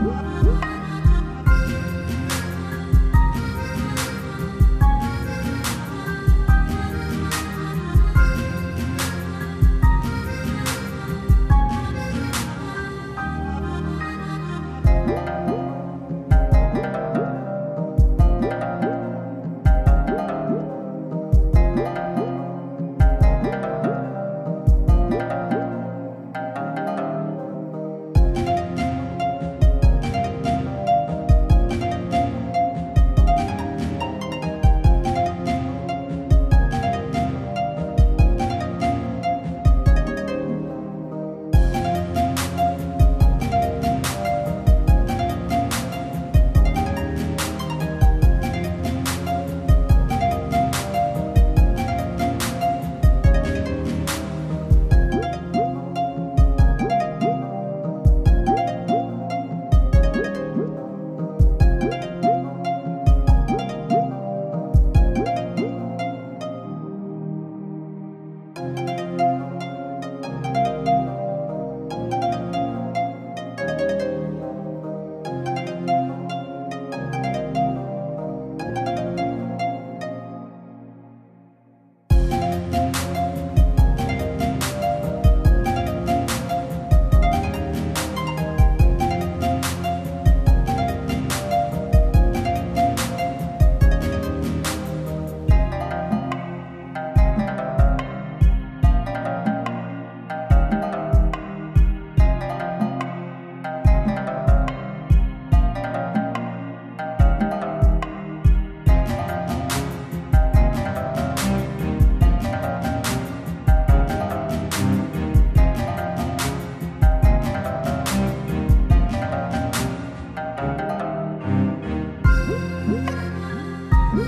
Woo!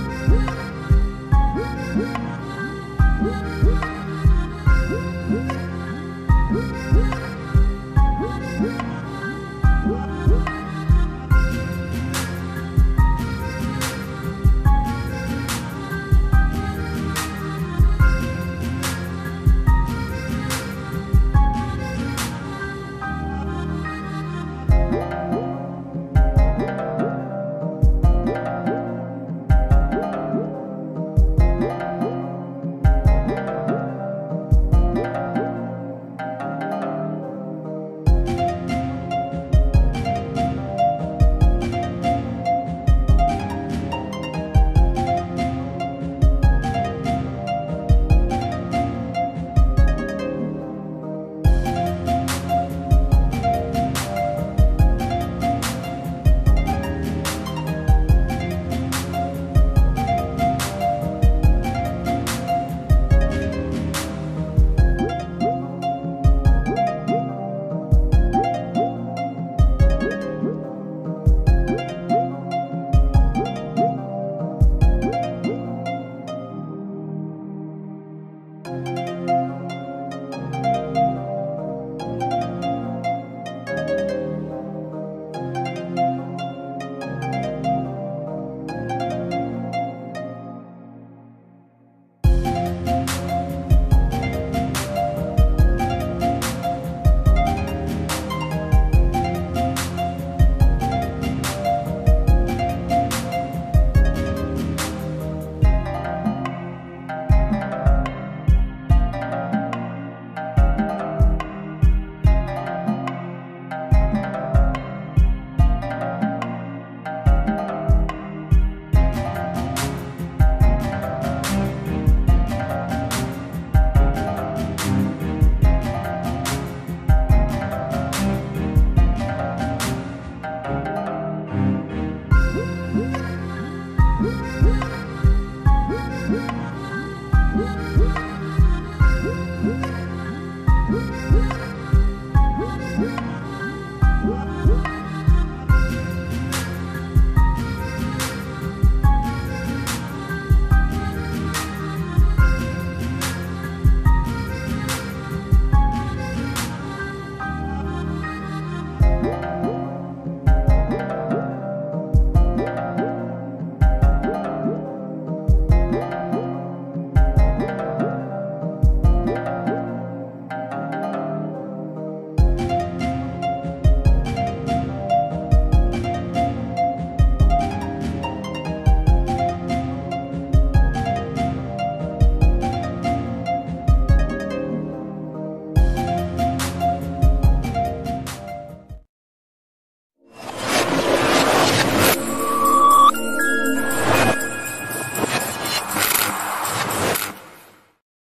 Woo!